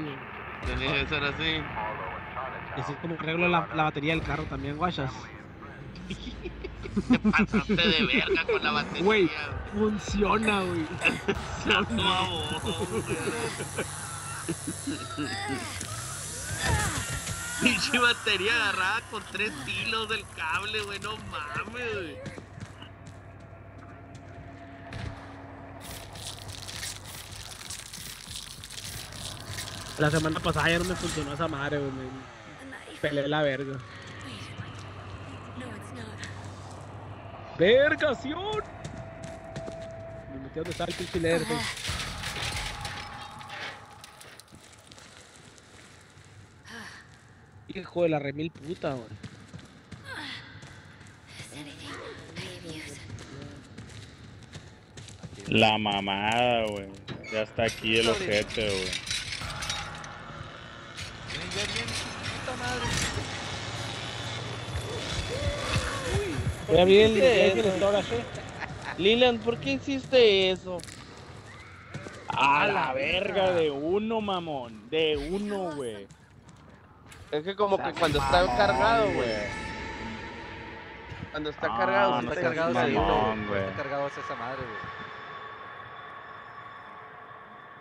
güey. Tenía que ser así. Así es como arreglo la, la batería del carro también, guachas. Te pasaste de verga con la batería. Güey, funciona, güey. No, Pinche batería agarrada con tres hilos del cable, güey. No mames, güey. La semana pasada ya no me funcionó esa madre, güey. Me pelé la verga. ¡Vergación! Me metí donde está el pinche güey. Hijo de la remil puta, güey. La mamada, güey. Ya está aquí el ojete, güey. Ven, ya viene, puta madre. El, hiciste ya vi el. Leland, ¿por qué hiciste eso? A la verga, de uno, mamón. De uno, güey. Es que como que cuando está cargado, güey. Cuando está Ah, cargado, no Está cargado ese güey. Está cargado esa esa madre, güey.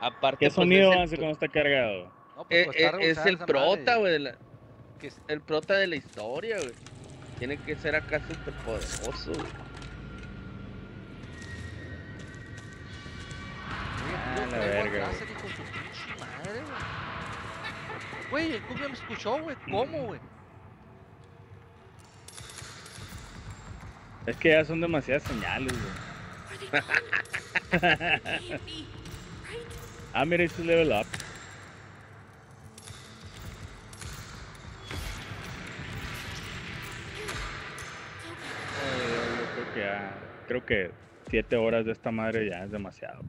Aparte, ¿Qué pues, sonido es el- hace cuando está cargado? No, pues, Eh, pues, eh, es el prota, güey. de la- El prota de la historia, güey. Tiene que ser acá súper poderoso, Ah, la verga, güey. El cumbia me escuchó, güey. ¿Cómo, güey? Es que ya son demasiadas señales, güey. Ah, mira, este level up. Eh, yo creo que ya. Creo que 7 horas de esta madre ya es demasiado.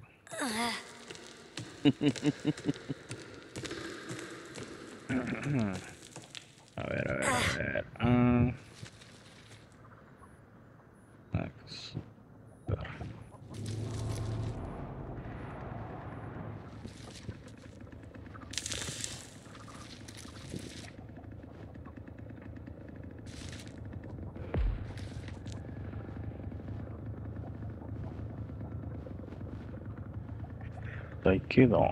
A ver, a ver, a ver. Ah, Ahí quedó.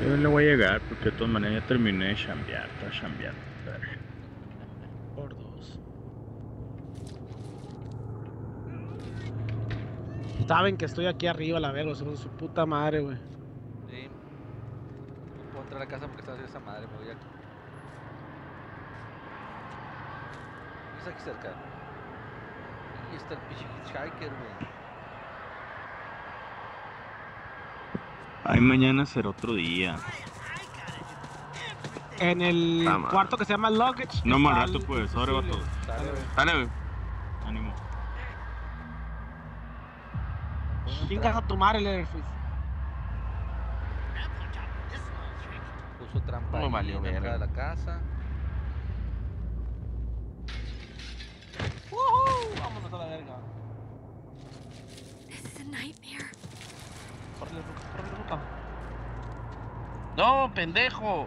Yo le voy a llegar porque de todas maneras ya terminé de chambear, está chambeando. Por dos. Saben que estoy aquí arriba, la verga, son su puta madre, güey. Sí. No puedo entrar a la casa porque está haciendo esa madre, me voy aquí. Es aquí cerca. Y está el pinche hitchhiker, güey. Ay, mañana será otro día. En el Ah, madre. cuarto que se llama Luggage. No está más rato, el pues. Ahora va todo. Dale, güey. Dale, güey. Ánimo. Chingas a tu madre, Leatherface. Puso trampa No ahí valió en la entrada verga. de la casa. ¡Woohoo! Vámonos a la verga. This is a nightmare. Córrele, Ruca, córrele, Ruca. No, pendejo.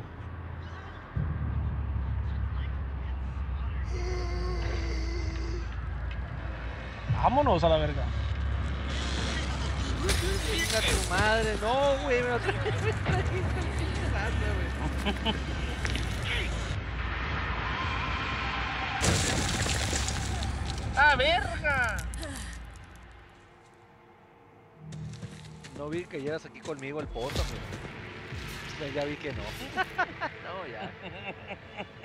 Vámonos a la verga. Chinga tu madre, no, güey. Me lo trajiste el pinche rato, güey. ¡Ah, verga! No vi que llegas aquí conmigo el poto, güey. Ya, ya vi que no. no, ya.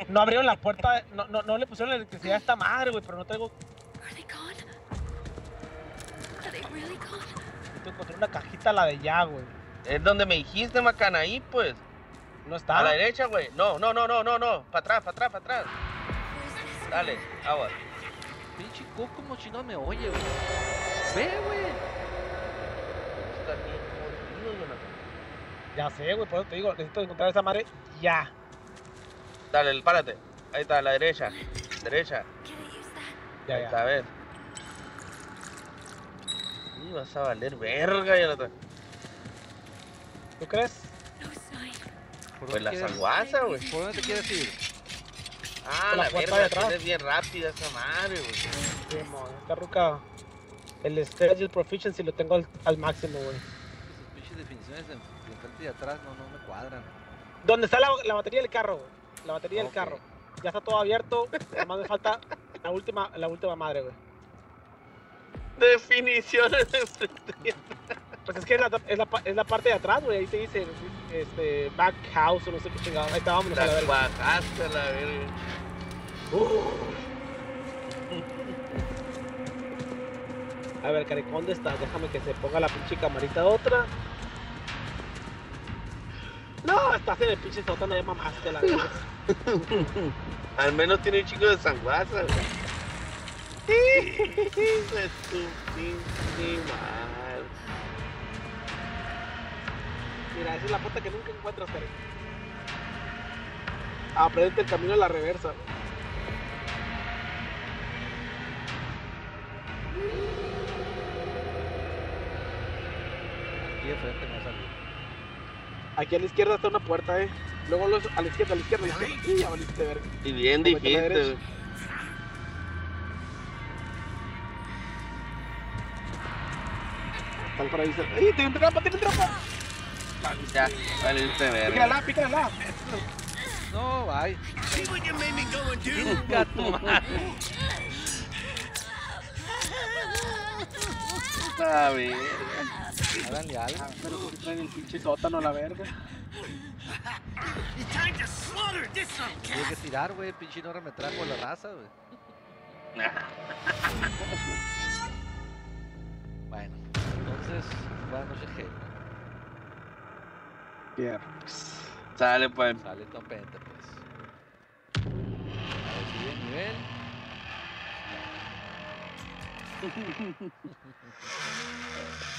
No abrieron la puerta, no, no, no le pusieron la electricidad a esta madre, güey, pero no traigo. Are they gone? Are they really gone? Te encontré una cajita, la de ya, güey. Es donde me dijiste, macana, ahí, pues. No está. A la derecha, güey. No, no, no, no, no, no. Para atrás, para atrás, para atrás. Dale, agua. Pinche coco como chino me oye, güey. Ve, güey. Está bien jodido, Jonathan. Ya sé, güey, por eso te digo, necesito encontrar esa madre ya. Dale, párate. Ahí está, a la derecha. Derecha. Ya, Ahí ya. está, a ver. Y vas a valer verga, Jonathan. ¿Tú crees? ¿Por Pues la sanguaza, güey. ¿Por dónde te quieres ir? Ah, la la puerta de verga, atrás. es bien rápida esa madre, güey. Sí, mo, esta ruca. El stage el proficiency lo tengo al, al máximo, güey. Definiciones de, de enfrente y de atrás no, no me cuadran. ¿Dónde está la, la batería del carro? La batería del carro. Ya está todo abierto. Nada más me falta la última, la última madre, güey. Definiciones de frente. Pues es que es la, es la, es la parte de atrás, güey. Ahí te dice este, back house o no sé qué chingado. Ahí está, vámonos a la La verga. a la verga. A ver, Cari, ¿dónde estás? Déjame que se ponga la pinche camarita otra. No, estás en el pinche sótano, ya mamaste la verga. Al menos tiene un chico de sanguaza, güey. Tu pinche. Mira, esa es la puerta que nunca encuentras, Cari. Aprende el camino a la reversa. Aquí de frente ha salido. Aquí a la izquierda está una puerta, eh. Luego los- a la izquierda, a la izquierda, a la izquierda. Y ya valiste verga. Y bien Como que a la dijiste, derecha. güey. Están por ahí. ¡Ey, tienen trampa, tienen trampa! Ya, valiste verga. Pícala, pícala. No, bye. Chinga tu madre. A ver. Háganle algo. Pero porque traen el pinche sótano a la verga. Tuve que tirar, güey. Pinche Nora me trajo la raza, güey. Bueno, entonces, buenas noches, gente. Bien. Sale, pues. Sale topente, pues. A ver si bien nivel.